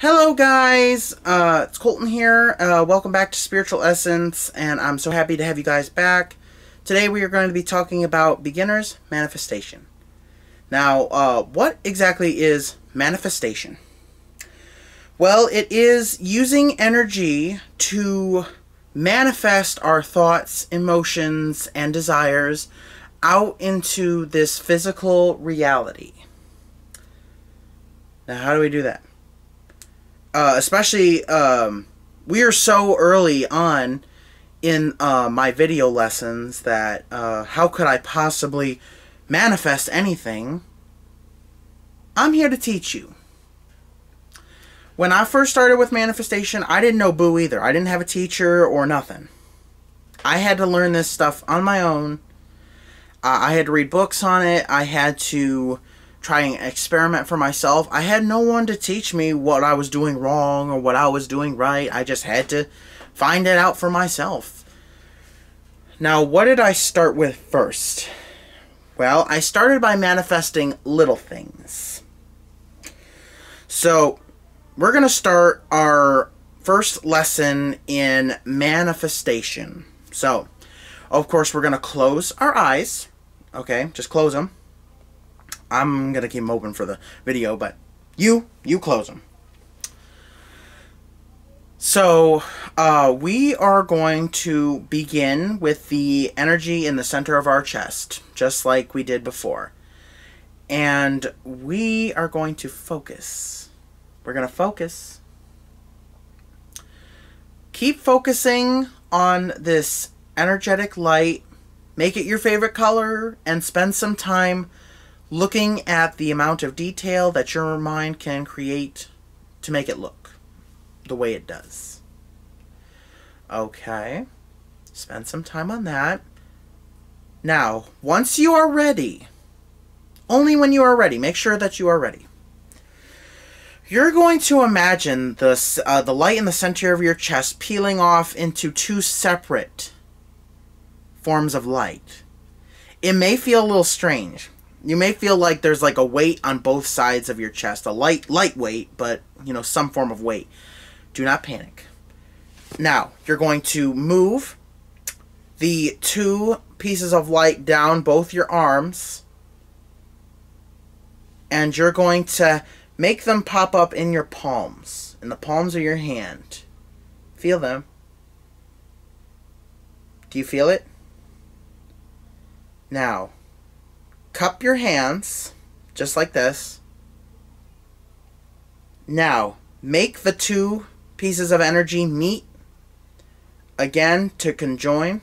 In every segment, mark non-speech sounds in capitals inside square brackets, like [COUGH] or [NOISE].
Hello guys, uh, it's Colton here. Uh, welcome back to Spiritual Essence, and I'm so happy to have you guys back. Today we are going to be talking about beginner's manifestation. Now, uh, what exactly is manifestation? Well, it is using energy to manifest our thoughts, emotions, and desires out into this physical reality. Now, how do we do that? Uh, especially um, we are so early on in uh, my video lessons that uh, how could I possibly manifest anything? I'm here to teach you. When I first started with manifestation, I didn't know boo either. I didn't have a teacher or nothing. I had to learn this stuff on my own. I had to read books on it. I had to try and experiment for myself. I had no one to teach me what I was doing wrong or what I was doing right. I just had to find it out for myself. Now, what did I start with first? Well, I started by manifesting little things. So, we're going to start our first lesson in manifestation. So, of course, we're going to close our eyes. Okay, just close them. I'm gonna keep them open for the video, but you, you close them. So, uh, we are going to begin with the energy in the center of our chest, just like we did before. And we are going to focus. We're going to focus. Keep focusing on this energetic light. Make it your favorite color and spend some time looking at the amount of detail that your mind can create to make it look the way it does. Okay, spend some time on that. Now, once you are ready, only when you are ready, make sure that you are ready. You're going to imagine the, uh, the light in the center of your chest peeling off into two separate forms of light. It may feel a little strange you may feel like there's like a weight on both sides of your chest, a light light weight, but you know some form of weight. Do not panic. Now you're going to move the two pieces of light down both your arms, and you're going to make them pop up in your palms, in the palms of your hand. Feel them. Do you feel it? Now cup your hands, just like this. Now, make the two pieces of energy meet again to conjoin.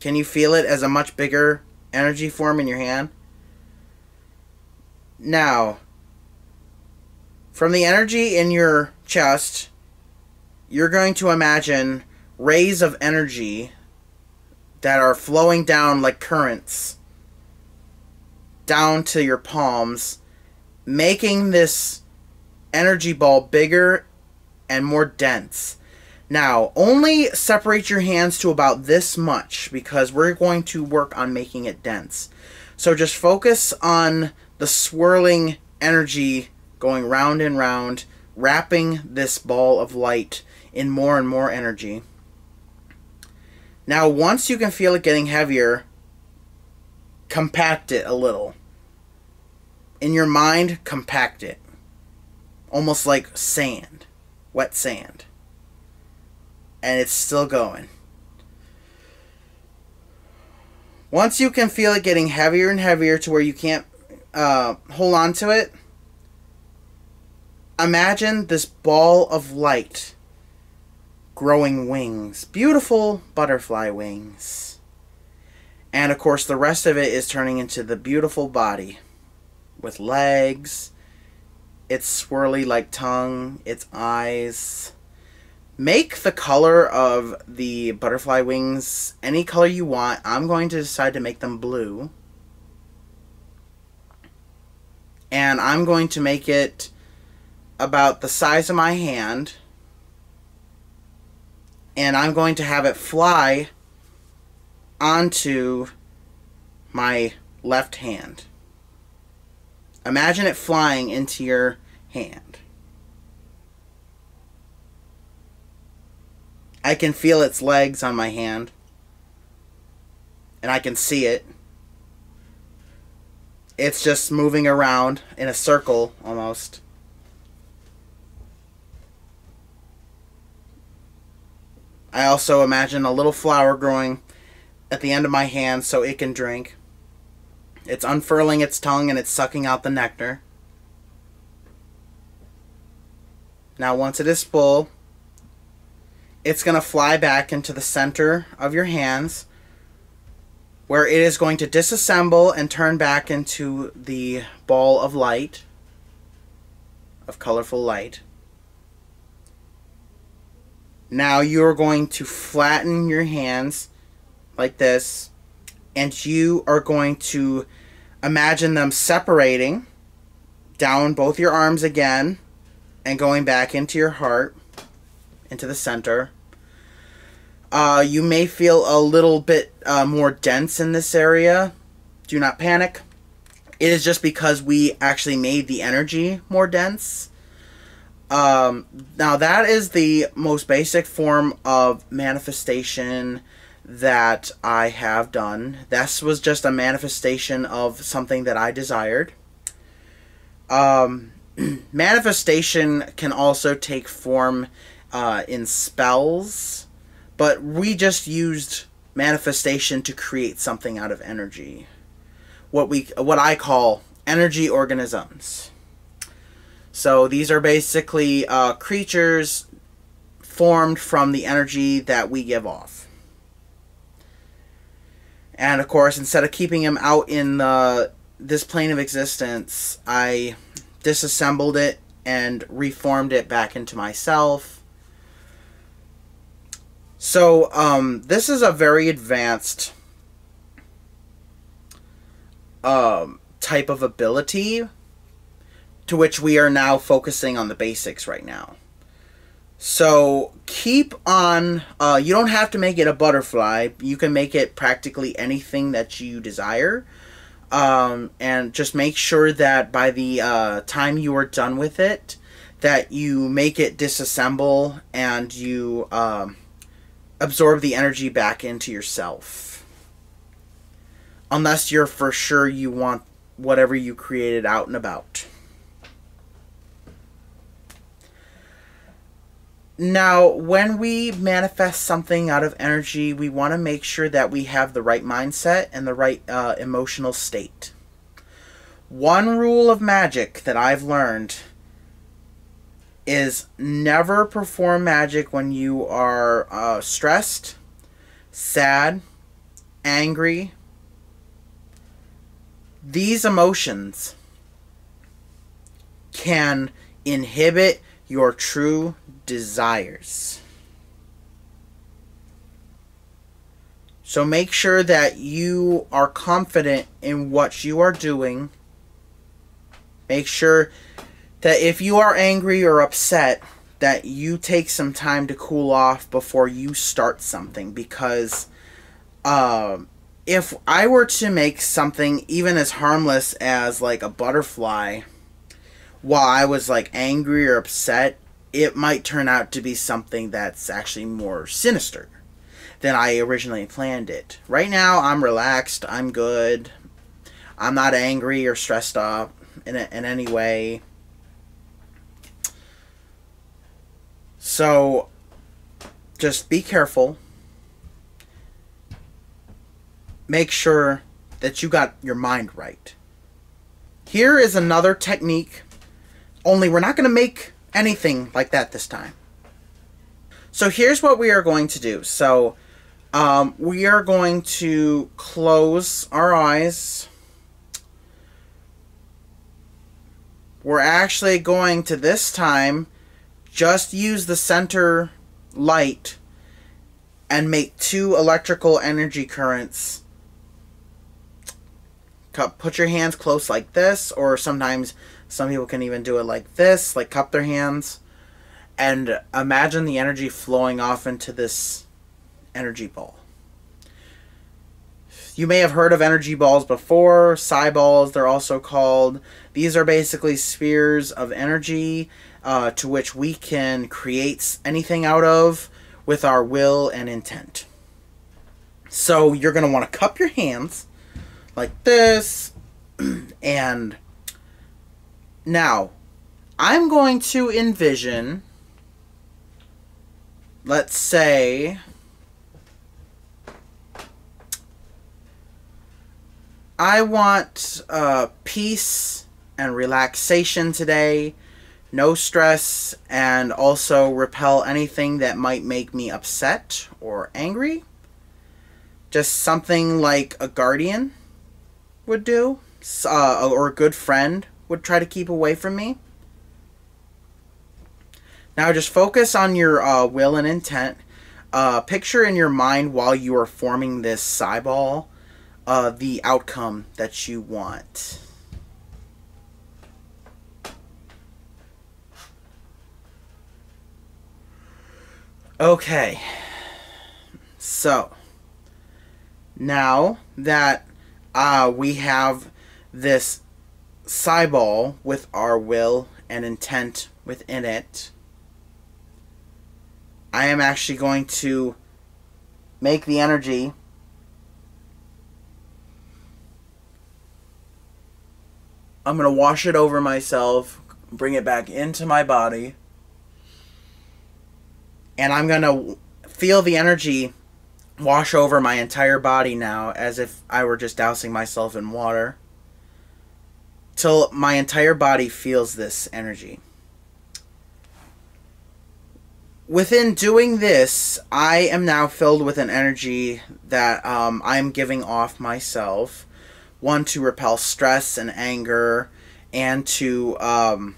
Can you feel it as a much bigger energy form in your hand? Now, from the energy in your chest, you're going to imagine rays of energy that are flowing down like currents down to your palms, making this energy ball bigger and more dense. Now, only separate your hands to about this much because we're going to work on making it dense. So just focus on the swirling energy going round and round, wrapping this ball of light in more and more energy. Now, once you can feel it getting heavier, compact it a little. In your mind, compact it. Almost like sand, wet sand. And it's still going. Once you can feel it getting heavier and heavier to where you can't uh, hold on to it, imagine this ball of light growing wings. Beautiful butterfly wings. And of course, the rest of it is turning into the beautiful body with legs, its swirly like tongue, its eyes. Make the color of the butterfly wings any color you want. I'm going to decide to make them blue. And I'm going to make it about the size of my hand and I'm going to have it fly onto my left hand. Imagine it flying into your hand. I can feel its legs on my hand. And I can see it. It's just moving around in a circle almost. I also imagine a little flower growing at the end of my hand so it can drink. It's unfurling its tongue and it's sucking out the nectar. Now, once it is full, it's going to fly back into the center of your hands where it is going to disassemble and turn back into the ball of light, of colorful light. Now you're going to flatten your hands like this, and you are going to imagine them separating down both your arms again and going back into your heart, into the center. Uh, you may feel a little bit uh, more dense in this area. Do not panic. It is just because we actually made the energy more dense. Um, now, that is the most basic form of manifestation that I have done. This was just a manifestation of something that I desired. Um, [CLEARS THROAT] manifestation can also take form uh, in spells, but we just used manifestation to create something out of energy. What we what I call energy organisms. So these are basically uh, creatures formed from the energy that we give off. And of course, instead of keeping him out in the this plane of existence, I disassembled it and reformed it back into myself. So, um, this is a very advanced um, type of ability to which we are now focusing on the basics right now. So keep on. Uh, you don't have to make it a butterfly. You can make it practically anything that you desire. Um, and just make sure that by the uh, time you are done with it, that you make it disassemble and you um, absorb the energy back into yourself. Unless you're for sure you want whatever you created out and about. Now, when we manifest something out of energy, we want to make sure that we have the right mindset and the right uh, emotional state. One rule of magic that I've learned is never perform magic when you are uh, stressed, sad, angry. These emotions can inhibit your true desires. So make sure that you are confident in what you are doing. Make sure that if you are angry or upset, that you take some time to cool off before you start something because um, if I were to make something even as harmless as like a butterfly while I was like angry or upset, it might turn out to be something that's actually more sinister than I originally planned it. Right now, I'm relaxed. I'm good. I'm not angry or stressed up in, in any way. So, just be careful. Make sure that you got your mind right. Here is another technique, only we're not going to make anything like that this time. So here's what we are going to do. So um, we are going to close our eyes. We're actually going to this time just use the center light and make two electrical energy currents. Put your hands close like this, or sometimes some people can even do it like this, like cup their hands. And imagine the energy flowing off into this energy ball. you may have heard of energy balls before, psi balls, they're also called. These are basically spheres of energy uh, to which we can create anything out of with our will and intent. So you're going to want to cup your hands like this. [CLEARS THROAT] and now I'm going to envision, let's say, I want uh, peace and relaxation today, no stress, and also repel anything that might make me upset or angry. Just something like a guardian would do, uh, or a good friend would try to keep away from me. Now just focus on your uh, will and intent. Uh, picture in your mind while you are forming this psi ball uh, the outcome that you want. Okay. So, now that uh, we have this psi ball with our will and intent within it, I am actually going to make the energy I'm going to wash it over myself, bring it back into my body, and I'm going to feel the energy wash over my entire body now as if I were just dousing myself in water till my entire body feels this energy. Within doing this, I am now filled with an energy that um, I'm giving off myself. One to repel stress and anger and to um,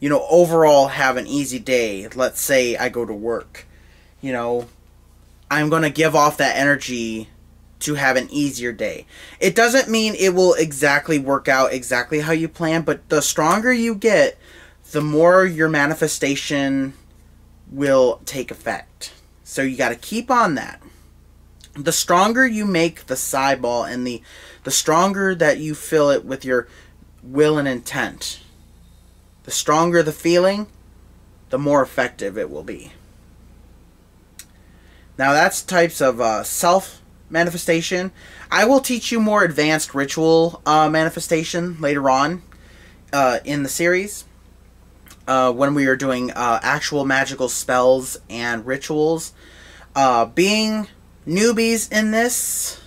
you know overall have an easy day. Let's say i go to work you know. I'm going to give off that energy to have an easier day. It doesn't mean it will exactly work out exactly how you plan but the stronger you get the more your manifestation will take effect. So you got to keep on that. The stronger you make the psi ball and the the stronger that you fill it with your will and intent the stronger the feeling the more effective it will be. Now that's types of uh, self manifestation i will teach you more advanced ritual uh, manifestation later on uh, in the series uh, when we are doing uh, actual magical spells and rituals uh, being newbies in this.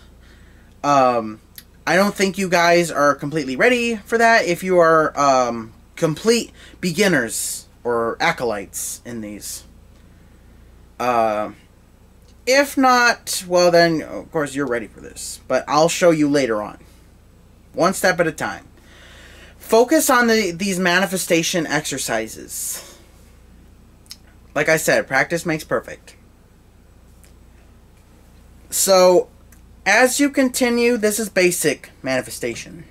Um, I don't think you guys are completely ready for that. If you are um, complete beginners or acolytes in these. Uh, if not, well then, of course, you're ready for this. But I'll show you later on. One step at a time. Focus on the, these manifestation exercises. Like I said, practice makes perfect. So, as you continue, this is basic manifestation.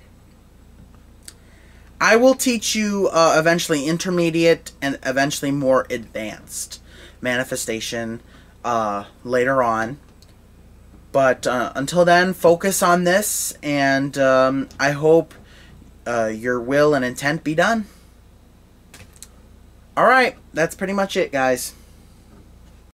I will teach you uh, eventually intermediate and eventually more advanced manifestation uh, later on. But uh, until then, focus on this, and um, I hope uh, your will and intent be done. Alright, that's pretty much it, guys.